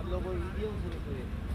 差不多不一定会飞